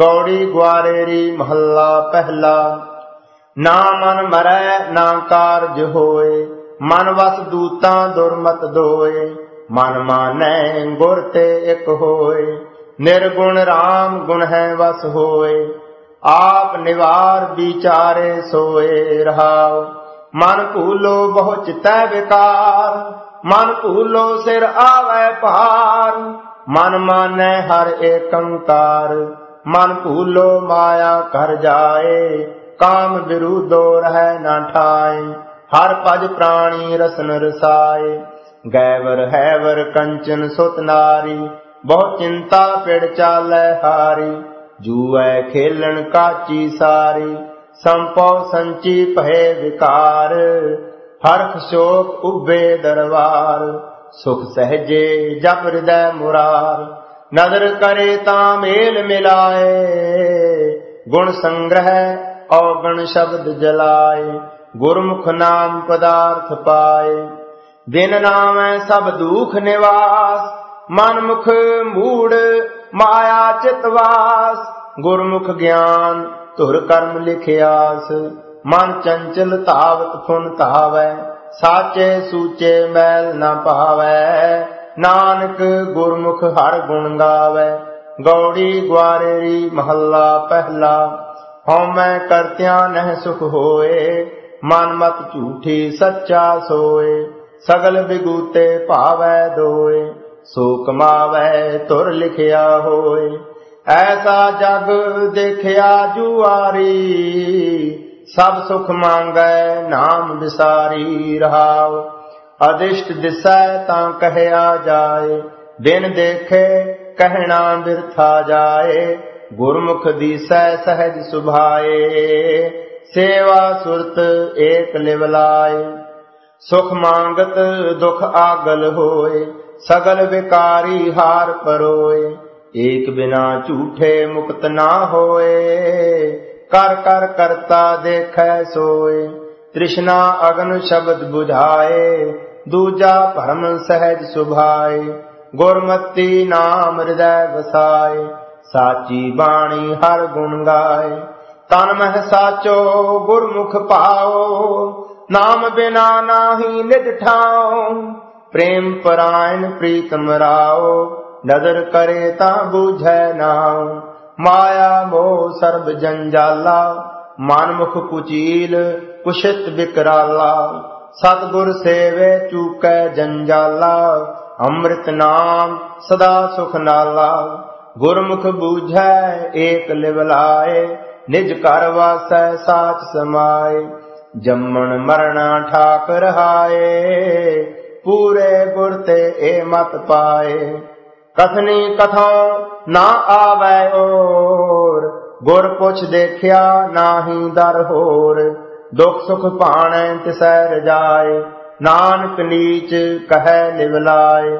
ਗੌੜੀ ਗਵਾਰੇਰੀ ਮਹੱਲਾ ਪਹਿਲਾ। ਨਾ ਮਨ ਮਰੈ, ਨਾ ਕਾਰਜ ਹੋਏ, ਮਨ ਵਸ ਦੂਤਾਂ ਦੁਰਮਤ ਦੋਏ, ਮਨ ਮਾਨੈ ਗੁਰ ਤੇ ਇਕ ਹੋਏ, ਨਿਰਗੁਣ RAM ਗੁਣ ਹੈ ਵਸ ਹੋਏ, ਆਪ ਨਿਵਾਰ ਵਿਚਾਰੇ ਸੋਏ ਰਹਾਉ। ਮਨ ਭੂਲੋ ਬਹੁ ਚਿਤੈ ਵਿਕਾਰ, ਮਨ ਭੂਲੋ ਸਿਰ ਆਵੈ ਭਾਰ, ਮਨ ਮਾਨੈ ਹਰ ਏਕੰਕਾਰ। ਮਨ ਭੂਲੋ ਮਾਇਆ ਕਰ ਜਾਏ, ਕਾਮ ਵਿਰੂਧੋ ਰਹਿ ਨਾ ਠਾਏ, ਹਰ ਭਜ ਪ੍ਰਾਣੀ ਰਸਨ ਰਸਾਏ। ਗੈਵਰ ਹੈਵਰ ਕੰਚਨ ਸੁਤ ਨਾਰੀ, ਬਹੁ ਚਿੰਤਾ ਪਿੜ ਚਾਲੈ ਹਾਰੀ। ਜੂਐ ਖੇਲਣ ਕਾਚੀ ਸਾਰੀ ਸੰਪਉ ਸੰਚੀ ਭਏ ਵਿਕਾਰ। ਹਰਖ ਸ਼ੋਕ ਉਬੇ ਦਰਬਾਰ ਸੁਖ ਸਹਜੇ ਜਪ ਹਿਰਦੈ ਮੁਰਾਰ। ਨਜ਼ਰ ਕਰੇ ਤਾਂ ਮੇਲ ਮਿਲਾਏ। ਗੁਣ ਸੰਗ੍ਰਹਿ, ਔਗਣ ਸ਼ਬਦ ਜਲਾਏ। ਗੁਰਮੁਖ ਨਾਮ ਪਦਾਰਥ ਪਾਏ। ਦਿਨ ਨਾਮੈ ਸਭ ਦੁਖ ਨਿਵਾਸ। ਮਨ ਮੁਖ ਮੂੜ ਮਾਇਆ ਚਿਤਵਾਸ ਗੁਰਮੁਖ ਗਿਆਨ ਧੁਰ ਕਰਮ ਲਿਖਿਆਸ। ਮਨ ਚੰਚਲ ਧਾਵਤ ਫੁਨ ਧਾਵੈ। ਸਾਚੇ ਸੂਚੇ ਮੈਲ ਨਾ ਪਾਵੈ। ਨਾਨਕ ਗੁਰਮੁਖ ਹਰ ਗੁਣ ਗਾਵੈ। ਗੌੜੀ ਗਵਾਰੇਰੀ ਮਹੱਲਾ ਪਹਿਲਾ। ਹਉਮੈ ਕਰਤਿਆਂ ਨਹਿ ਸੁਖ ਹੋਏ। ਮਨ ਮਤ ਝੂਠੀ ਸੱਚਾ ਸੋਏ। ਸਗਲ ਬਿਗੂਤੇ ਭਾਵੈ ਦੋਏ। ਸੋ ਕਮਾਵੈ ਤੁਰ ਲਿਖਿਆ ਹੋਏ। ਐਸਾ ਜਗ ਦੇਖਿਆ ਜੁਆਰੀ। ਸਭ ਸੁਖ ਮੰਗੈ ਨਾਮ ਵਿਸਾਰੀ ਰਹਾਉ। ਅਦਿਸ਼ਟ ਦਿਸੈ ਤਾਂ ਕਹਿਆ ਜਾਏ ਦਿਨ ਦੇਖੇ ਕਹਿਣਾ ਬਿਰਥਾ ਜਾਏ, ਗੁਰਮੁਖ ਦੀਸੈ ਸਹਿਜ ਸੁਭਾਏ, ਸੇਵਾ ਸੁਰਤ ਏਕ ਲਿਵਲਾਏ ਸੁਖ ਮੰਗਤ ਦੁਖ ਆਗਲ ਹੋਏ, ਸਗਲ ਵਿਕਾਰੀ ਹਾਰ ਪਰੋਏ, ਏਕ ਬਿਨਾ ਝੂਠੇ ਮੁਕਤ ਨਾ ਹੋਏ। ਕਰ ਕਰ ਕਰਤਾ ਦੇਖੈ ਸੋਏ, ਤ੍ਰਿਸ਼ਨਾ ਅਗਨ ਸ਼ਬਦ 부ਝਾਏ ਦੂਜਾ ਭਰਮ ਸਹਿਜ ਸੁਭਾਏ, ਗੁਰਮਤੀ ਨਾਮ ਹਿਰਦੈ ਵਸਾਏ, ਸਾਚੀ ਬਾਣੀ ਹਰ ਗੁਣ ਗਾਏ। ਤਨ ਮਹਿ ਸਾਚੋ, ਗੁਰਮੁਖ ਪਾਓ ਨਾਮ ਬਿਨਾ ਨਾਹੀ ਨਿਜ ਠਾਉ ਪ੍ਰੇਮ ਪਰਾਇਣ ਪ੍ਰੀਤਮ ਰਾਓ, ਨਜ਼ਰ ਕਰੇ ਤਾਂ ਬੁਝੈ ਨਾਉ। ਮਾਇਆ ਮੋਹ ਸਰਬ ਜੰਜਾਲਾ, ਮਨ ਮੁਖ ਕੁਚੀਲ, ਕੁਸ਼ਿਤ ਵਿਕਰਾਲਾ ਸਤਗੁਰ ਸੇਵੇ ਚੂਕੈ ਜੰਜਾਲਾ, ਅੰਮ੍ਰਿਤ ਨਾਮ ਸਦਾ ਸੁਖ ਨਾਲਾ। ਗੁਰਮੁਖ ਬੂਝੈ, ਏਕ ਲਿਵ ਲਾਏ, ਨਿਜ ਘਰ ਵਾਸੈ ਸਾਚ ਸਮਾਏ। ਜੰਮਣ ਮਰਣਾ ਠਾਕ ਰਹਾਏ ਪੂਰੇ ਗੁਰ ਤੇ ਏ ਮਤ ਪਾਏ। ਕਥਨੀ ਕਥਾ ਨਾ ਆਵੈ ਔਰ, ਗੁਰ ਪੁੱਛ ਦੇਖਿਆ ਨਾਹੀ ਦਰ ਹੋਰ। ਦੁਖ ਸੁਖ ਭਾਣੈ ਤਿਸੈ ਰਜਾਏ ਨਾਨਕ ਨੀਚ ਕਹੈ ਲਿਵ ਲਾਏ